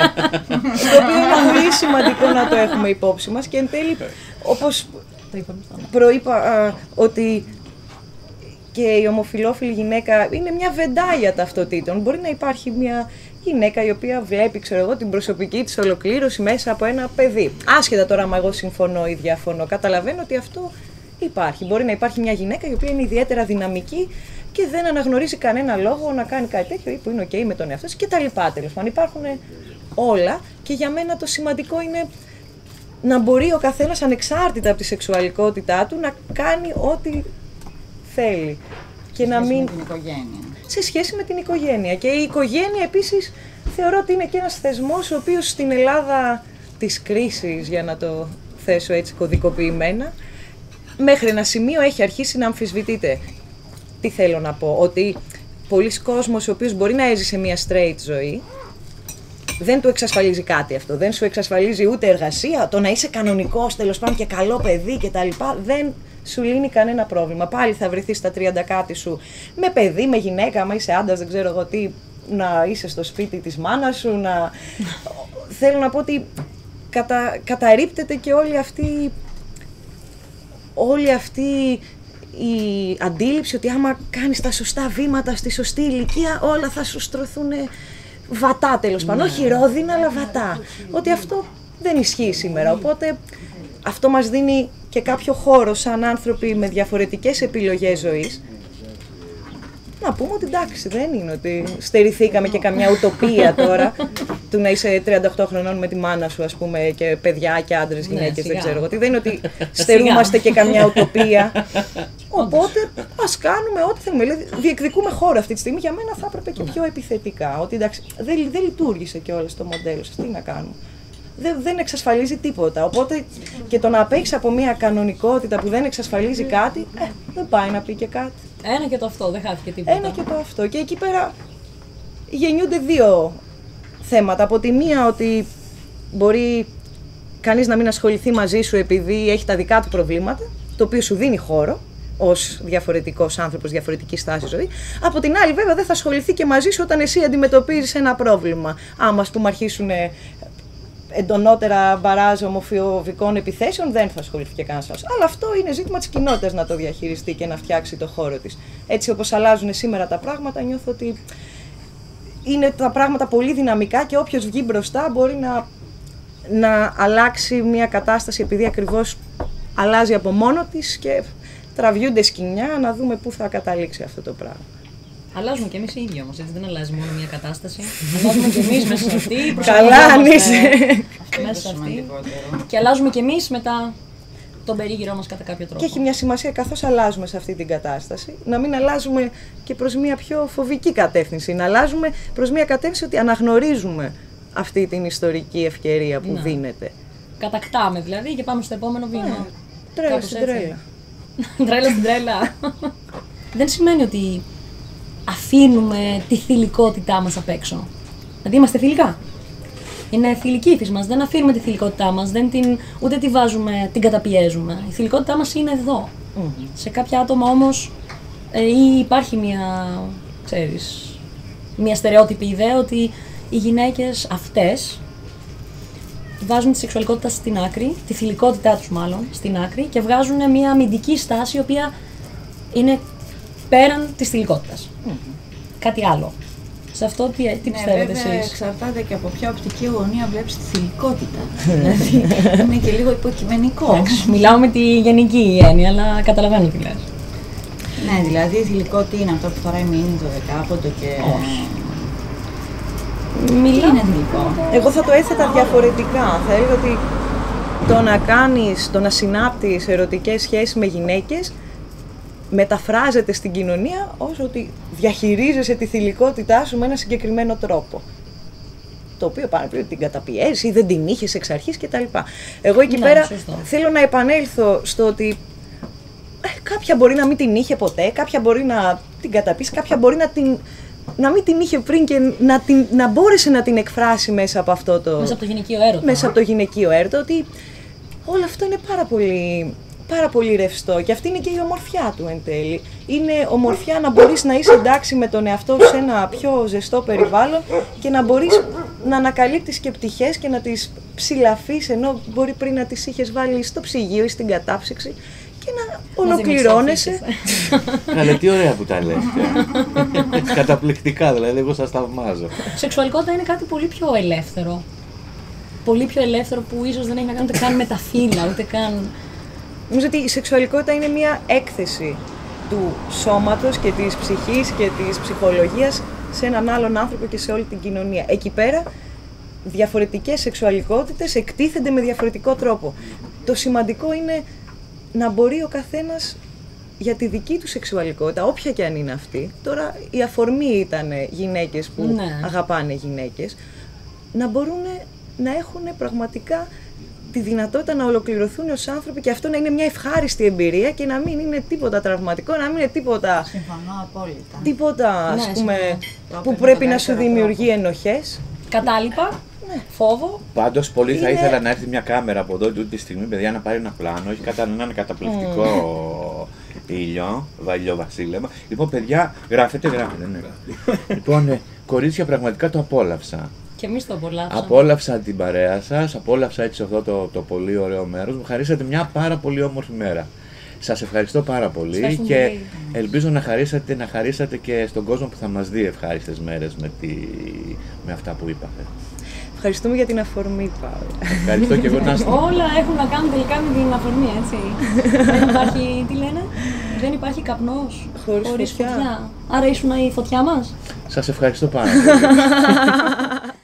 το οποίο είναι πολύ σημαντικό να το έχουμε υπόψη μας και εν τέλει, όπως Το είπαμε στο ναι. προείπα α, ότι και η ομοφιλόφιλη γυναίκα είναι μια βεντάγια ταυτοτήτων. Μπορεί να υπάρχει μια γυναίκα η οποία βλέπει, ξέρω εγώ, την προσωπική της ολοκλήρωση μέσα από ένα παιδί. Άσχετα τώρα άμα εγώ συμφωνώ ή διαφωνώ, καταλαβαίνω ότι αυτό υπάρχει. Μπορεί να υπάρχει μια γυναίκα η οποία είναι ιδιαίτερα δυναμική και δεν αναγνωρίζει κανένα λόγο να κάνει κάτι τέτοιο ή που είναι ok με τον εαυτό της και τα λοιπά τέλος πάντων. Υπάρχουν όλα και για μένα το σημαντικό είναι να μπορεί ο καθένας ανεξάρτητα από τη σεξουαλικότητά του να κάνει ό,τι θέλει. Και να Σχέση μην... με την οικογένεια. σε σχέση με την οικογένεια. Και η οικογένεια επίσης θεωρώ ότι είναι και ένας θεσμός ο οποίος στην Ελλάδα της κρίσης, για να το θέσω έτσι κωδικοποιημένα, μέχρι ένα σημείο έχει αρχίσει να αμφισβητείται. Τι θέλω να πω, ότι πολλοί κόσμος ο οποίος μπορεί να έζησε μια straight ζωή, δεν του εξασφαλίζει κάτι αυτό. Δεν σου εξασφαλίζει ούτε εργασία, το να είσαι κανονικός τέλος πάντων και καλό παιδί κτλ. Δεν σου λύνει κανένα πρόβλημα. Πάλι θα βρεθείς στα 30 κάτι σου με παιδί, με γυναίκα, άμα είσαι άντρα, δεν ξέρω εγώ τι, να είσαι στο σπίτι της μάνας σου. Να... Θέλω να πω ότι κατα... καταρρύπτεται και όλη αυτή όλη αυτή η αντίληψη ότι άμα κάνεις τα σωστά βήματα στη σωστή ηλικία όλα θα σου στρωθούν βατά τέλος πάντων. Όχι ρόδινα αλλά βατά. Ότι αυτό δεν ισχύει σήμερα. Οπότε αυτό μας δίνει και κάποιο χώρο σαν άνθρωποι με διαφορετικές επιλογές ζωής, να πούμε ότι εντάξει, δεν είναι ότι στερηθήκαμε και καμιά ουτοπία τώρα του να είσαι 38 χρονών με τη μάνα σου, ας πούμε, και παιδιά και άντρες, Ναι, γυναίκες, σιγά. δεν ξέρω εγώ τι. Δεν είναι ότι στερούμαστε και καμιά ουτοπία. Οπότε ας κάνουμε ό,τι θέλουμε. Δηλαδή, διεκδικούμε χώρο αυτή τη στιγμή. Για μένα θα έπρεπε και πιο επιθετικά. Ότι εντάξει, δεν, δεν λειτουργήσε κιόλας το μοντέλο σας. Τι να κάνουμε. Δεν, δεν εξασφαλίζει τίποτα. Οπότε και το να απέχεις από μια κανονικότητα που δεν εξασφαλίζει κάτι, ε, δεν πάει να πει και κάτι. Ένα και το αυτό, δεν χάθηκε τίποτα. Ένα και το αυτό. Και εκεί πέρα γεννιούνται δύο θέματα. Από τη μία ότι μπορεί κανείς να μην ασχοληθεί μαζί σου επειδή έχει τα δικά του προβλήματα, το οποίο σου δίνει χώρο ως διαφορετικός άνθρωπος, διαφορετική στάση ζωή. Από την άλλη βέβαια δεν θα ασχοληθεί και μαζί σου όταν εσύ αντιμετωπίζεις ένα πρόβλημα. Άμα ας πούμε αρχίσουν ε, εντονότερα μπαράζ ομοφιοβικών επιθέσεων, δεν θα ασχοληθεί και κανένας άλλος. Αλλά αυτό είναι ζήτημα της κοινότητας να το διαχειριστεί και να φτιάξει το χώρο της. Έτσι όπως αλλάζουν σήμερα τα πράγματα, νιώθω ότι είναι τα πράγματα πολύ δυναμικά και όποιος βγει μπροστά μπορεί να, να αλλάξει μια κατάσταση επειδή ακριβώς αλλάζει από μόνο της και τραβιούνται σκηνιά να δούμε πού θα καταλήξει αυτό το πράγμα. Αλλάζουμε κι εμείς οι ίδιοι όμως, έτσι δεν αλλάζει μόνο μια κατάσταση. αλλάζουμε κι εμείς μέσα σε αυτή. Καλά, αν προσαρμοζόμαστε είσαι. Μέσα σε αυτή. σημαντικότερο. Και αλλάζουμε κι εμείς μετά τον περίγυρό μας κατά κάποιο τρόπο. Και έχει μια σημασία καθώς αλλάζουμε σε αυτή την κατάσταση, να μην αλλάζουμε και προς μια πιο φοβική κατεύθυνση. Να αλλάζουμε προς μια κατεύθυνση ότι αναγνωρίζουμε αυτή την ιστορική ευκαιρία που Ναι. δίνεται. Κατακτάμε δηλαδή και πάμε στο επόμενο βήμα. Τρέλα Κάπως στην έτσι. τρέλα. τρέλα στην τρέλα. δεν σημαίνει ότι αφήνουμε τη θηλυκότητά μας απ' έξω. Δηλαδή είμαστε θηλυκά. Είναι θηλυκή η φύση μας. Δεν αφήνουμε τη θηλυκότητά μας, δεν την, ούτε τη βάζουμε, την καταπιέζουμε. Η θηλυκότητά μας είναι εδώ. Σε κάποια άτομα όμως ε, ή υπάρχει μια, ξέρεις, μια στερεότυπη ιδέα ότι οι γυναίκες αυτές βάζουν τη σεξουαλικότητα στην άκρη, τη θηλυκότητά τους μάλλον, στην άκρη και βγάζουν μια αμυντική στάση η οποία είναι πέραν της θηλυκότητας. Κάτι άλλο. Σε αυτό τι, τι Ναι, πιστεύετε βέβαια, εσείς; εξαρτάται και από ποια οπτική γωνία βλέπεις τη θηλυκότητα. δηλαδή είναι και λίγο υποκειμενικό. Μιλάω με τη γενική έννοια, αλλά καταλαβαίνω τι λες. ναι, δηλαδή η θηλυκότητα είναι αυτό που φοράει μήνυ το δεκάποντο και. Τι Μιλάω. είναι θηλυκό; Εγώ θα το έθετα διαφορετικά. Θα έλεγα ότι το να κάνεις, το να συνάπτεις ερωτικές σχέσεις με γυναίκες μεταφράζεται στην κοινωνία ως ότι διαχειρίζεσαι τη θηλυκότητά σου με ένα συγκεκριμένο τρόπο. Το οποίο πάνε πριν την καταπιέζει ή δεν την είχες εξ αρχής κτλ. Εγώ εκεί Ναι, πέρα σωστό. θέλω να επανέλθω στο ότι ε, κάποια μπορεί να μην την είχε ποτέ, κάποια μπορεί να την καταπίσει, κάποια μπορεί να, την, να μην την είχε πριν και να, την, να μπόρεσε να την εκφράσει μέσα από αυτό το, Μέσα από το γυναικείο έρωτα. μέσα από το γυναικείο έρωτα, ότι όλο αυτό είναι πάρα πολύ, πάρα πολύ ρευστό και αυτή είναι και η ομορφιά του εν τέλει. Είναι ομορφιά να μπορείς να είσαι εντάξει με τον εαυτό σου σε ένα πιο ζεστό περιβάλλον και να μπορείς να ανακαλύπτεις και πτυχές και να τις ψηλαφείς ενώ μπορεί πριν να τις είχες βάλει στο ψυγείο ή στην κατάψυξη και να ολοκληρώνεσαι. Καλέ, τι ωραία που τα λέτε. Καταπληκτικά, δηλαδή, εγώ σας θαυμάζω. Σεξουαλικότητα είναι κάτι πολύ πιο ελεύθερο. Πολύ πιο ελεύθερο που ίσως δεν έχει να κάνει ούτε καν με τα φύλλα, ούτε καν. Νομίζω ότι η σεξουαλικότητα είναι μια έκθεση του σώματος και της ψυχής και της ψυχολογίας σε έναν άλλον άνθρωπο και σε όλη την κοινωνία. Εκεί πέρα διαφορετικές σεξουαλικότητες εκτίθενται με διαφορετικό τρόπο. Το σημαντικό είναι να μπορεί ο καθένας για τη δική του σεξουαλικότητα, όποια και αν είναι αυτή, τώρα η αφορμή ήταν γυναίκες που Ναι. αγαπάνε γυναίκες, να μπορούν να έχουν πραγματικά τη δυνατότητα να ολοκληρωθούν ως άνθρωποι και αυτό να είναι μια ευχάριστη εμπειρία και να μην είναι τίποτα τραυματικό, να μην είναι τίποτα, Συμφωνώ απόλυτα. τίποτα ας Ναι, πούμε, συμφωνώ. που Το πρέπει έπαιρνε να το σου καλύτερο δημιουργεί ενοχές. Κατάλοιπα, φόβο. Πάντως, πολύ θα Είναι- ήθελα να έρθει μια κάμερα από εδώ τούτη τη στιγμή, παιδιά, να πάρει ένα πλάνο. Έχει κατά έναν καταπληκτικό ήλιο, βαλιό βασίλεμα. Λοιπόν, παιδιά, γράφετε, γράφετε. Ναι. λοιπόν, ε, κορίτσια, πραγματικά το απόλαυσα. Και εμείς το απολαύσαμε. Απόλαυσα την παρέα σας, απόλαυσα έτσι αυτό το, το πολύ ωραίο μέρος. Μου χαρίσατε μια πάρα πολύ όμορφη μέρα. Σας ευχαριστώ πάρα πολύ Ευχαριστούμε και πολύ. ελπίζω να χαρίσατε, να χαρίσατε και στον κόσμο που θα μας δει ευχάριστες μέρες με, τη, με αυτά που είπατε. Ευχαριστούμε για την αφορμή, Παύλα. Ευχαριστώ και εγώ να είστε. Όλα έχουν να κάνουν τελικά με την αφορμή, έτσι. δεν υπάρχει, τι λένε, δεν υπάρχει καπνός Χωρίς φωτιά. Άρα ήσουν η φωτιά μας; Σας ευχαριστώ πάρα πολύ.